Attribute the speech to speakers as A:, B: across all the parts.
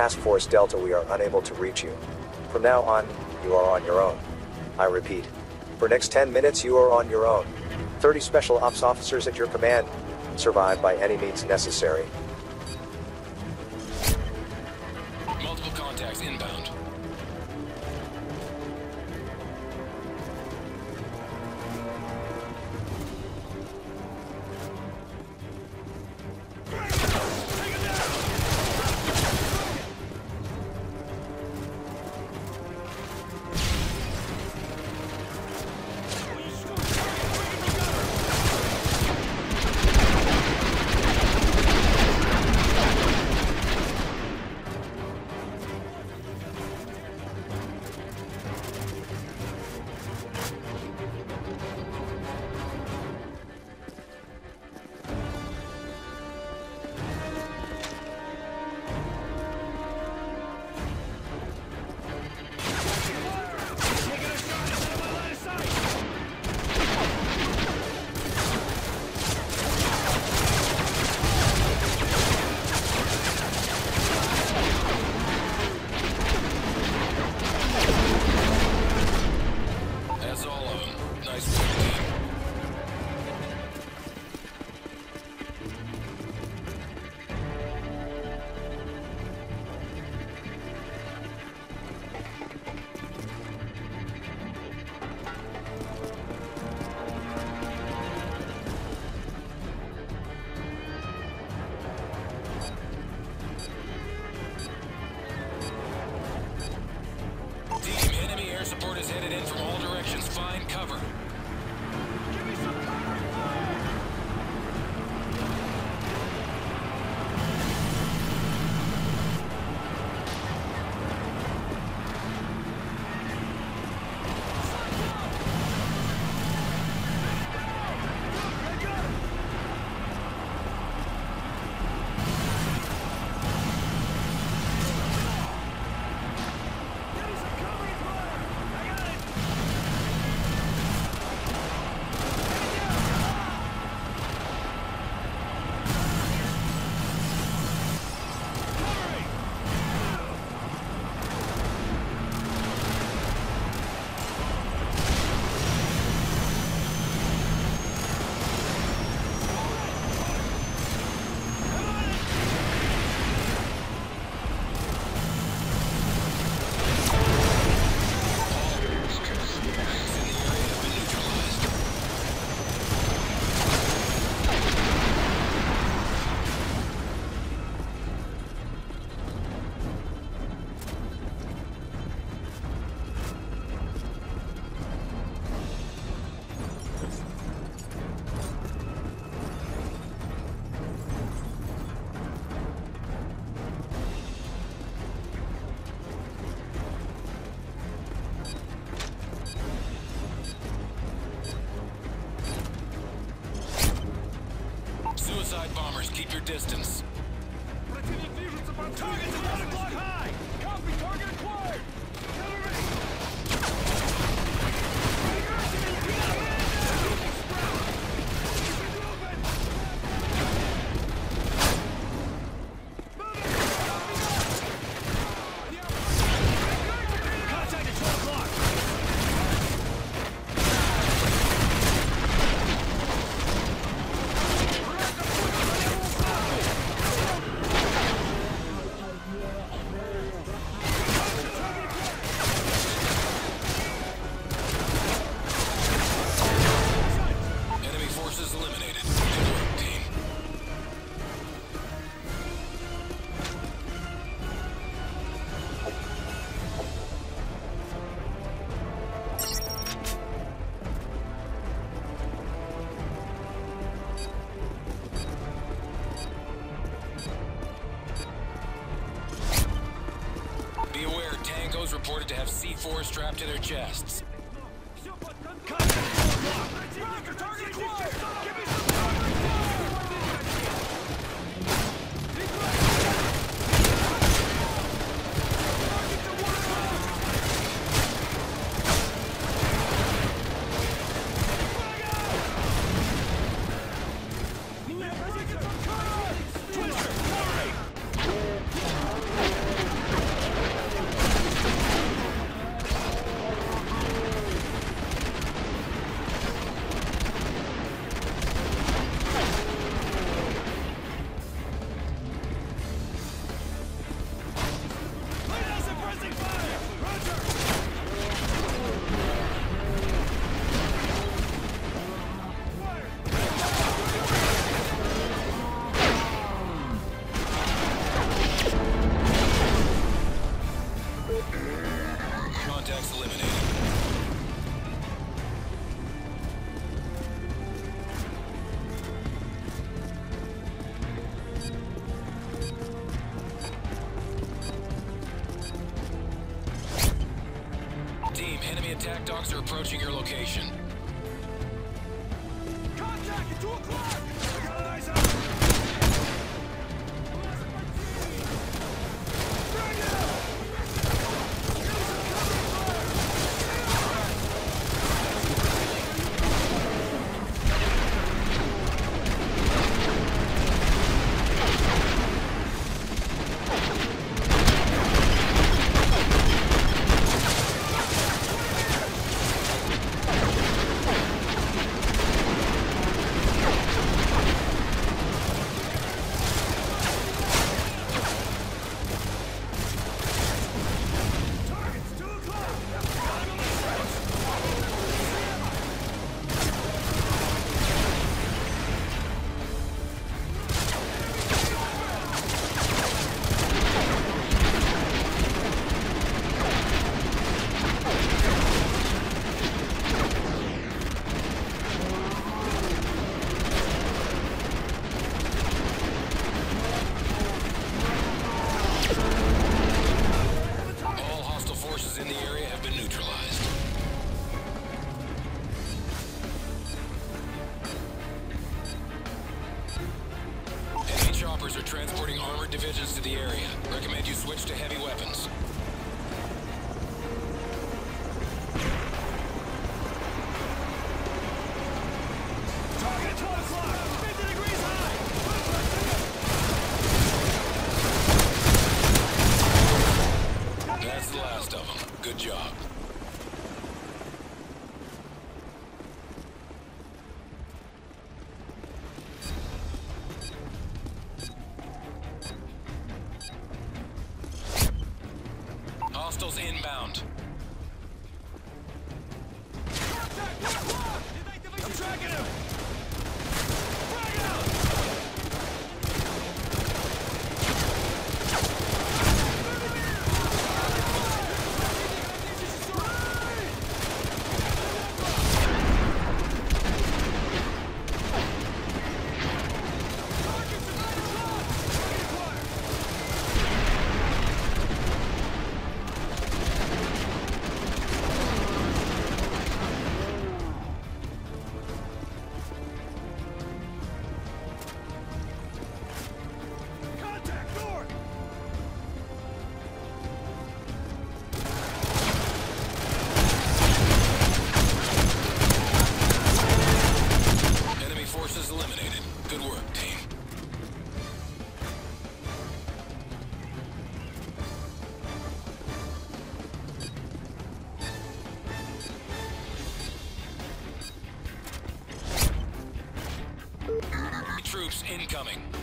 A: Task Force Delta, we are unable to reach you. From now on, you are on your own. I repeat, for next 10 minutes you are on your own. 30 Special Ops officers at your command. Survive by any means necessary.
B: Distance. Reported to have C4 strapped to their chests.
C: Contact at 12 o'clock! Roger, target acquired! Give me some cover! team, enemy attack dogs are
B: approaching your location.
C: Contact at 2 o'clock!
B: armored divisions to the area. Recommend you switch to heavy weapons. That's the last of them. Good job. Troops incoming.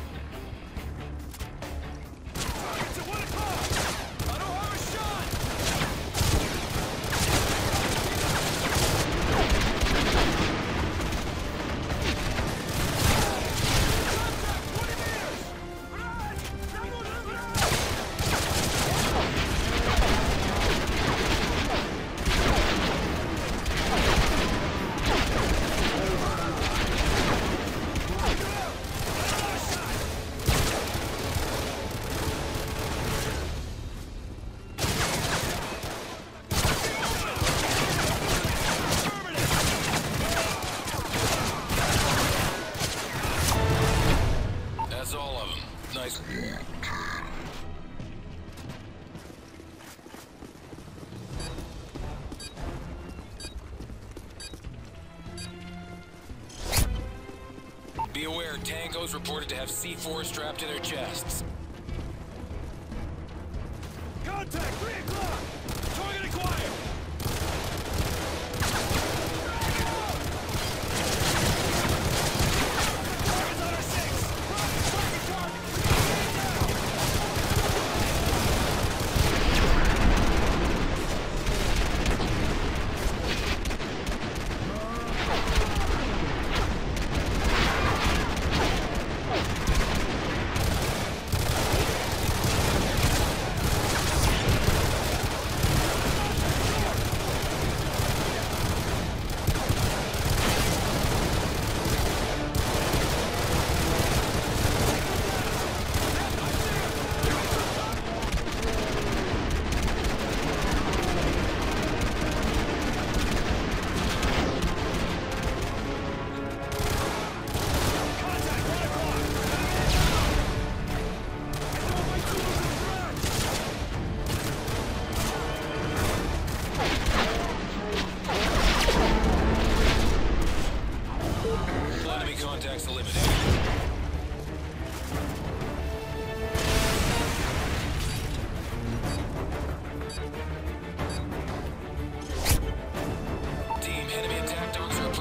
B: reported to have C4 strapped to their chests.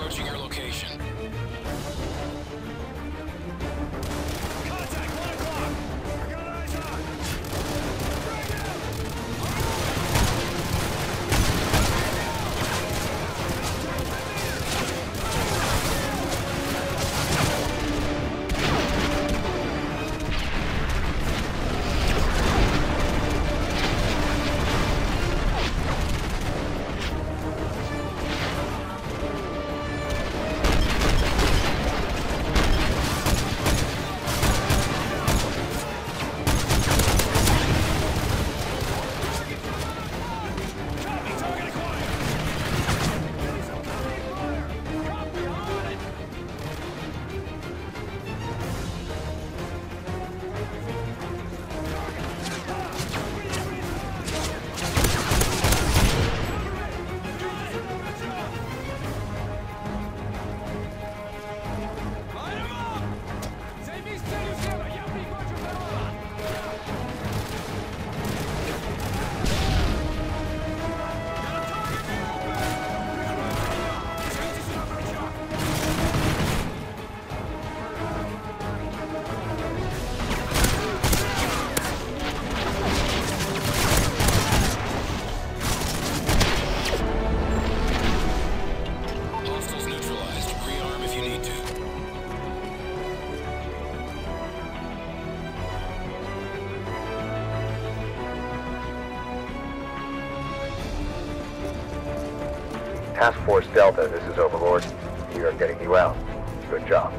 B: approaching your location.
D: Task Force Delta, this is Overlord. We are getting you out. Good job.